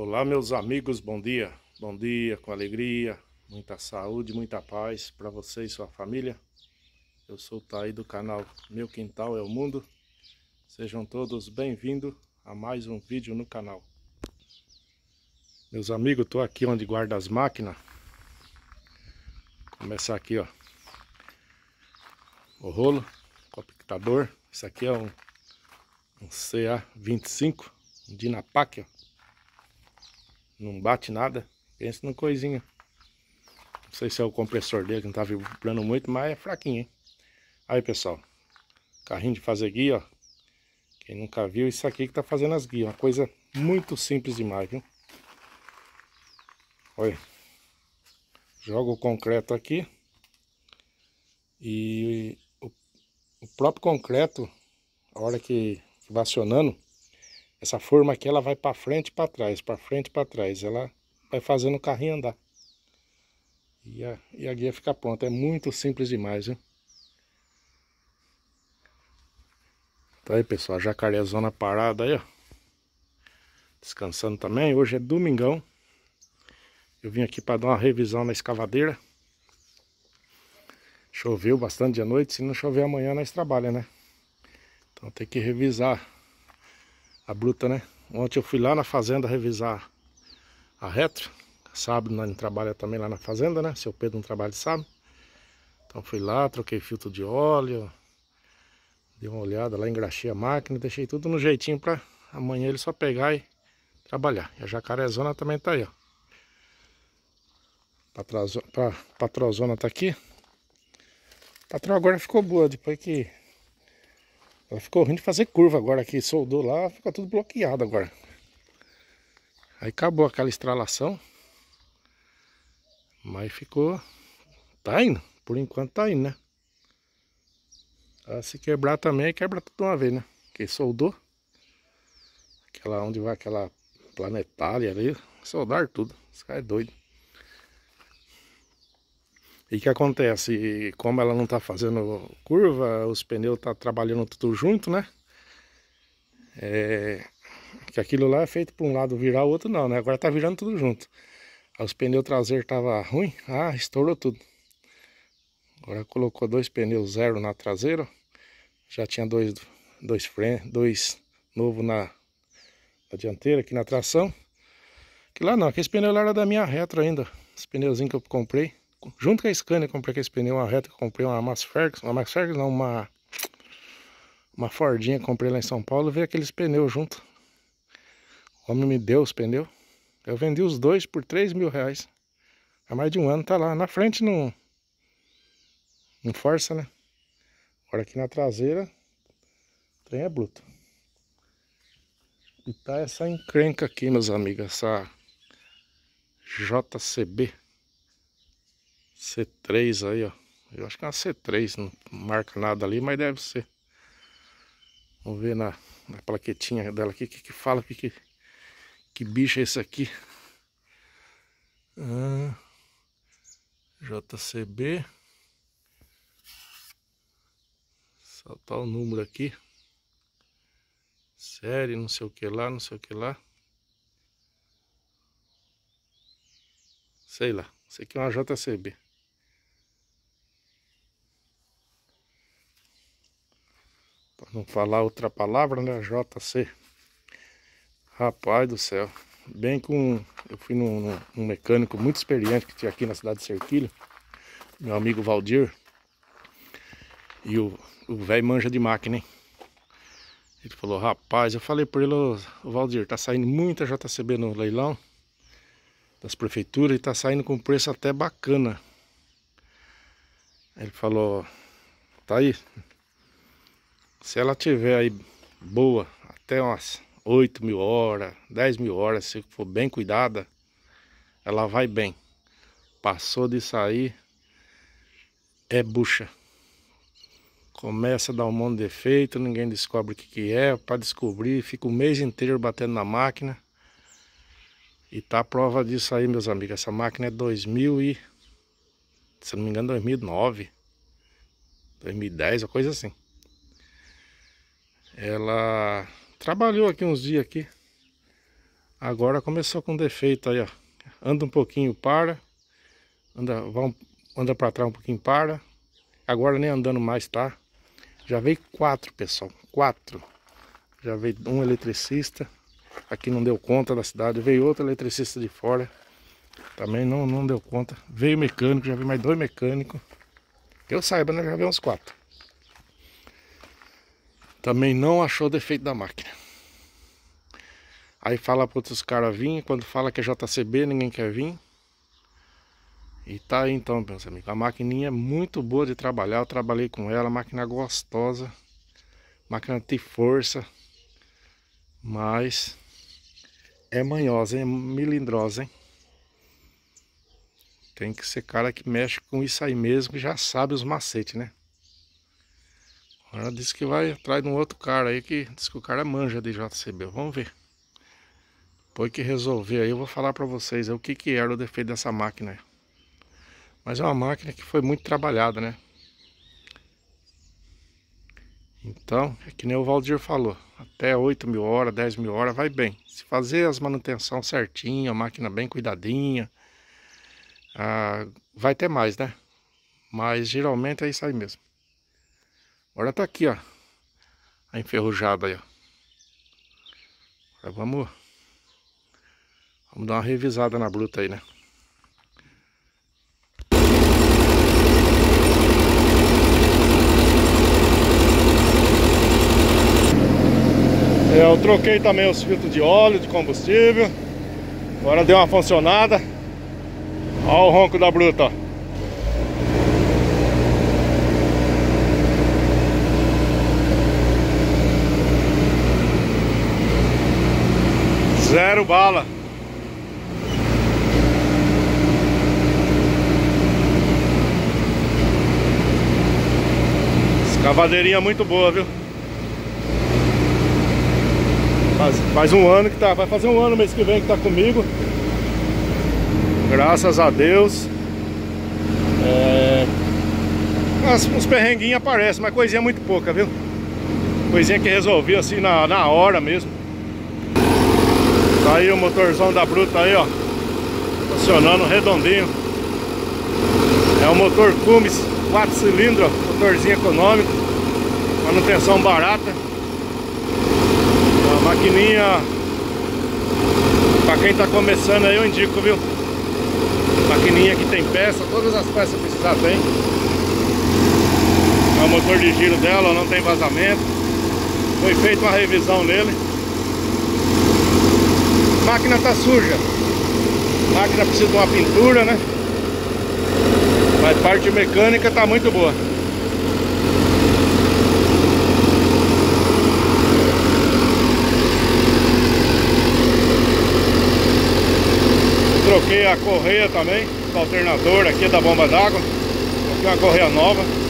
Olá, meus amigos, bom dia. Bom dia, com alegria, muita saúde, muita paz para você e sua família. Eu sou o Thaí do canal Meu Quintal é o Mundo. Sejam todos bem-vindos a mais um vídeo no canal. Meus amigos, estou aqui onde guarda as máquinas. Vou começar aqui, ó. O rolo, compactador. Isso aqui é um, um CA25, um Dinapac, ó. Não bate nada. Pensa no coisinha. Não sei se é o compressor dele que não tá vibrando muito, mas é fraquinho, hein? Aí, pessoal. Carrinho de fazer guia, ó. Quem nunca viu, isso aqui que tá fazendo as guias. Uma coisa muito simples demais, viu? Olha. Joga o concreto aqui. E o, o próprio concreto, a hora que, que vai acionando, essa forma aqui ela vai para frente e para trás, para frente e para trás. Ela vai fazendo o carrinho andar. E a, e a guia fica pronta. É muito simples demais, viu? Tá aí, pessoal. A jacarezona parada aí, ó. Descansando também. Hoje é domingão. Eu vim aqui para dar uma revisão na escavadeira. Choveu bastante de noite. Se não chover amanhã, nós trabalhamos, né? Então tem que revisar a bruta, né? Ontem eu fui lá na fazenda revisar a retro. Sábado não trabalha também lá na fazenda, né? Seu Pedro não trabalha sábado. Então fui lá, troquei filtro de óleo. Dei uma olhada lá, engraxei a máquina, deixei tudo no jeitinho pra amanhã ele só pegar e trabalhar. E a jacarezona também tá aí, ó. Patrozona, patrozona tá aqui. A patroa agora ficou boa, depois que ela ficou ruim de fazer curva agora que soldou lá, fica tudo bloqueado agora. Aí acabou aquela estralação. Mas ficou... Tá indo, por enquanto tá indo, né? Ah, se quebrar também, quebra tudo uma vez, né? Que soldou. Aquela onde vai aquela planetária ali, soldar tudo. Esse cara é doido. E o que acontece? Como ela não está fazendo curva, os pneus tá trabalhando tudo junto, né? É... Que aquilo lá é feito para um lado virar, o outro não, né? Agora tá virando tudo junto. Os pneus traseiros tava ruim, ah, estourou tudo. Agora colocou dois pneus zero na traseira. Já tinha dois, dois dois novos na, na dianteira, aqui na tração. Que lá não, aquele pneu lá era da minha retro ainda. Os pneuzinhos que eu comprei junto com a Scania, comprei aquele pneu, uma reta, comprei uma Max Ferguson, uma Max Ferguson não, uma uma Fordinha, comprei lá em São Paulo, veio aqueles pneus junto. O homem me deu os pneus. Eu vendi os dois por 3 mil reais. Há mais de um ano tá lá. Na frente não, não força, né? Agora aqui na traseira, o trem é bruto. E tá essa encrenca aqui, meus amigos, essa JCB. C3 aí, ó. Eu acho que é uma C3, não marca nada ali, mas deve ser. Vamos ver na, na plaquetinha dela aqui o que, que fala, que, que, que bicho é esse aqui. Ah, JCB. Saltar o número aqui. Série, não sei o que lá, não sei o que lá. Sei lá. Isso aqui é uma JCB. Não falar outra palavra, né? JC. Rapaz do céu. Bem com... Eu fui num, num, mecânico muito experiente que tinha aqui na cidade de Serquilho. Meu amigo Valdir. E o velho manja de máquina, hein? Ele falou, rapaz, eu falei por ele, o Valdir, tá saindo muita JCB no leilão das prefeituras e tá saindo com preço até bacana. Ele falou, tá aí, se ela tiver aí boa, até umas 8 mil horas, 10 mil horas, se for bem cuidada, ela vai bem. Passou de sair, é bucha. Começa a dar um monte de defeito, ninguém descobre o que, que é. Para descobrir, fica o mês inteiro batendo na máquina. E tá a prova disso aí, meus amigos. Essa máquina é 2000 e... Se não me engano, 2009. 2010, uma coisa assim. Ela trabalhou aqui uns dias aqui. Agora começou com defeito aí, ó. Anda um pouquinho, para. Anda, vamos, anda pra trás um pouquinho, para. Agora nem andando mais, tá? Já veio quatro, pessoal. Quatro. Já veio um eletricista. Aqui não deu conta da cidade. Veio outro eletricista de fora. Também não, não deu conta. Veio mecânico, já veio mais dois mecânicos. Eu saiba, né? Já veio uns quatro. Também não achou defeito da máquina. Aí fala para outros caras vir, quando fala que é JCB, ninguém quer vir. E tá aí então, meus amigos. A maquininha é muito boa de trabalhar. Eu trabalhei com ela, máquina gostosa. Máquina tem força. Mas é manhosa, é milindrosa, hein? Tem que ser cara que mexe com isso aí mesmo, já sabe os macetes, né? Agora disse que vai atrás de um outro cara aí que diz que o cara manja de JCB. Vamos ver. Depois que resolver aí, eu vou falar pra vocês o que, que era o defeito dessa máquina. Mas é uma máquina que foi muito trabalhada, né? Então, é que nem o Valdir falou. Até 8 mil horas, 10 mil horas vai bem. Se fazer as manutenção certinho, a máquina bem cuidadinha, ah, vai ter mais, né? Mas geralmente é isso aí mesmo. Agora tá aqui, ó. A enferrujada aí, ó. Agora vamos... Vamos dar uma revisada na bruta aí, né? É, eu troquei também os filtros de óleo, de combustível. Agora deu uma funcionada. Olha o ronco da bruta, ó. Zero bala. Escavadeirinha muito boa, viu? Faz, faz um ano que tá, vai fazer um ano mês que vem que tá comigo. Graças a Deus. É, uns perrenguinhos aparecem, mas coisinha muito pouca, viu? Coisinha que resolvi assim na, na hora mesmo. Tá aí o motorzão da bruta aí, ó. Funcionando redondinho. É um motor Cummins 4 cilindros, motorzinho econômico. Manutenção barata. Uma maquininha Pra quem tá começando aí eu indico, viu? Maquininha que tem peça, todas as peças que precisar tem. É o motor de giro dela, não tem vazamento. Foi feita uma revisão nele máquina tá suja. A máquina precisa de uma pintura, né? Mas parte mecânica tá muito boa. Troquei a correia também, do alternador aqui da bomba d'água. Aqui uma correia nova.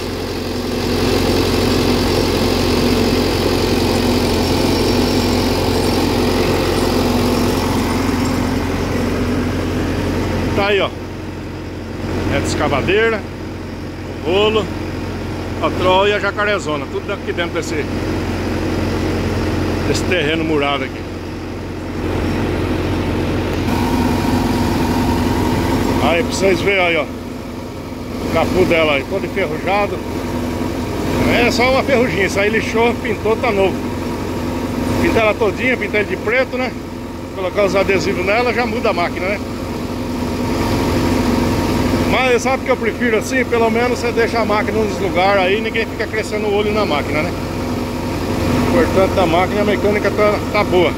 Aí, ó. É de escavadeira, rolo, a troll e a jacarezona. Tudo aqui dentro desse, desse terreno murado aqui. Aí pra vocês verem aí, ó. O capu dela aí, todo enferrujado. É só uma ferruginha, isso aí lixou, pintou, tá novo. Pintar ela todinha, pintar ele de preto, né? Colocar os adesivos nela, já muda a máquina, né? Mas sabe que eu prefiro assim? Pelo menos você deixa a máquina nos lugares aí ninguém fica crescendo o olho na máquina, né? Portanto, da máquina a mecânica tá, tá boa.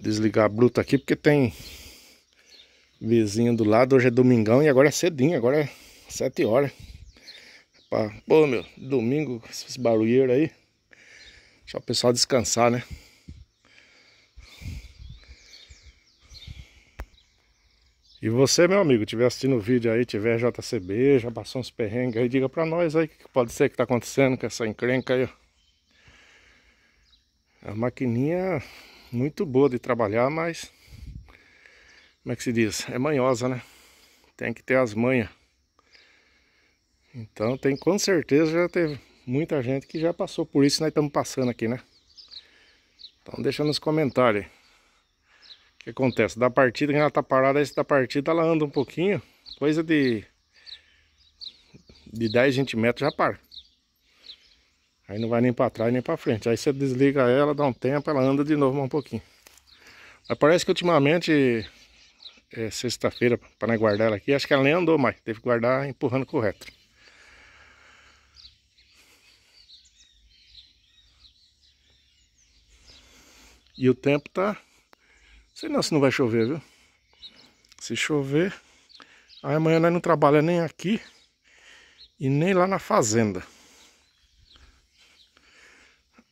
Desligar a bruta aqui porque tem vizinho do lado. Hoje é domingão e agora é cedinho, agora é 7 horas. Pô, meu, domingo, esses barulheiros aí. Deixa o pessoal descansar, né? E você, meu amigo, estiver assistindo o vídeo aí, tiver JCB, já passou uns perrengues aí, diga pra nós aí o que pode ser que tá acontecendo com essa encrenca aí, ó. A maquininha muito boa de trabalhar, mas... Como é que se diz? É manhosa, né? Tem que ter as manhas. Então tem com certeza já teve muita gente que já passou por isso nós estamos passando aqui, né? Então deixa nos comentários que acontece? Da partida, que ela tá parada, esse da partida ela anda um pouquinho, coisa de de 10, 20 metros já para. Aí não vai nem para trás nem para frente. Aí você desliga ela, dá um tempo, ela anda de novo um pouquinho. Mas parece que ultimamente, é sexta-feira, para guardar ela aqui, acho que ela nem andou mais. Teve que guardar empurrando correto. E o tempo tá... Sei não se não vai chover, viu? Se chover... Aí amanhã nós não trabalhamos nem aqui e nem lá na fazenda.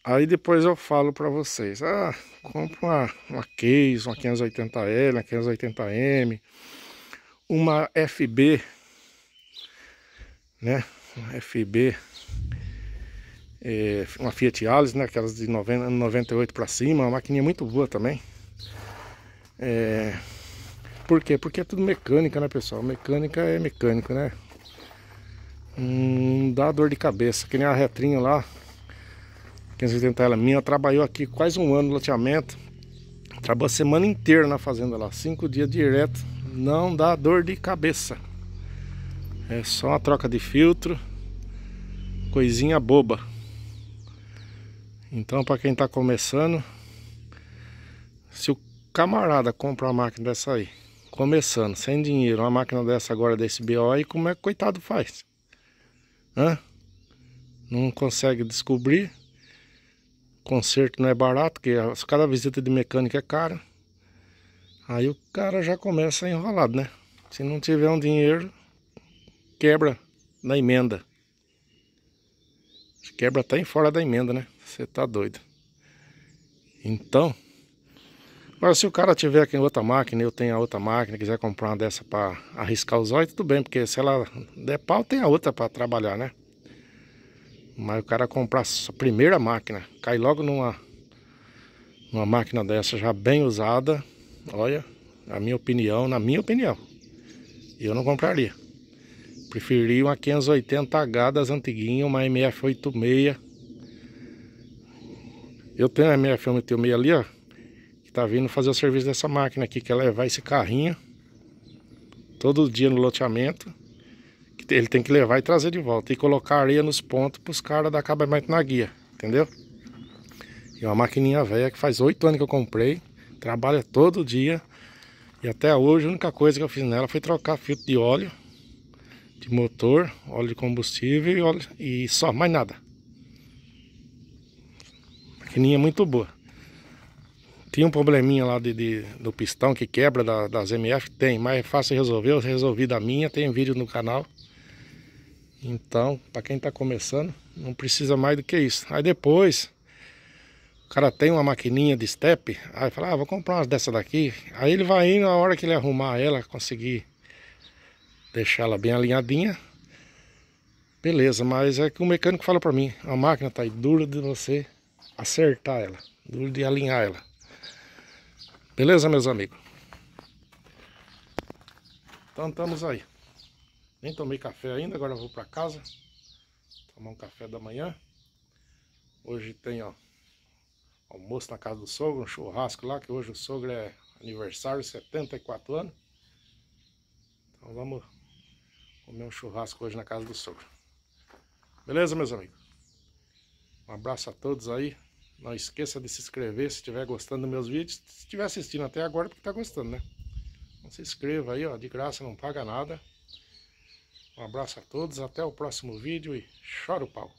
Aí depois eu falo para vocês, ah, compra uma, uma Case, uma 580L, uma 580M, uma FB, né, uma FB, é, uma Fiat Alice, né, aquelas de 90, 98 para cima, uma maquininha muito boa também. É, por quê? Porque é tudo mecânica, né, pessoal? Mecânica é mecânica, né? Hum, dá dor de cabeça, que nem a retrinha lá, 580 ela minha, trabalhou aqui quase um ano no loteamento. Trabalhou a semana inteira na fazenda lá, cinco dias direto. Não dá dor de cabeça. É só uma troca de filtro. Coisinha boba. Então para quem está começando, se o camarada compra uma máquina dessa aí, começando, sem dinheiro, uma máquina dessa agora desse BO aí, como é que coitado faz? Hã? Não consegue descobrir conserto não é barato, porque cada visita de mecânica é cara. Aí o cara já começa enrolado, né? Se não tiver um dinheiro, quebra na emenda. Quebra até em fora da emenda, né? Você tá doido. Então, agora se o cara tiver aqui em outra máquina, eu tenho a outra máquina, quiser comprar uma dessa para arriscar os olhos, tudo bem, porque se ela der pau, tem a outra para trabalhar, né? Mas o cara comprar a primeira máquina, cai logo numa, numa máquina dessa já bem usada, olha, na minha opinião, na minha opinião, eu não compraria. Preferiria uma 580H das antiguinhas, uma MF86. Eu tenho a MF86 ali, ó, tá vindo fazer o serviço dessa máquina aqui, que é levar esse carrinho todo dia no loteamento ele tem que levar e trazer de volta. E colocar areia nos pontos para os caras dar acabamento na guia, entendeu? E uma maquininha velha que faz oito anos que eu comprei. Trabalha todo dia. E até hoje a única coisa que eu fiz nela foi trocar filtro de óleo, de motor, óleo de combustível e, óleo, e só, mais nada. Maquininha muito boa. Tinha um probleminha lá de, de, do pistão que quebra da, das MF? Tem, mas é fácil resolver. Eu resolvi da minha, tem vídeo no canal. Então, para quem está começando, não precisa mais do que isso. Aí depois, o cara tem uma maquininha de step, aí fala, ah, vou comprar umas dessa daqui. Aí ele vai indo, na hora que ele arrumar ela, conseguir deixar ela bem alinhadinha, beleza. Mas é que o mecânico fala para mim, a máquina tá aí dura de você acertar ela, dura de alinhar ela. Beleza, meus amigos? Então estamos aí. Nem tomei café ainda, agora vou para casa. Tomar um café da manhã. Hoje tem, ó, almoço na casa do sogro, um churrasco lá, que hoje o sogro é aniversário, 74 anos. Então vamos comer um churrasco hoje na casa do sogro. Beleza, meus amigos? Um abraço a todos aí. Não esqueça de se inscrever se estiver gostando dos meus vídeos. Se estiver assistindo até agora, porque está gostando, né? Então se inscreva aí, ó, de graça, não paga nada. Um abraço a todos, até o próximo vídeo e chora o pau.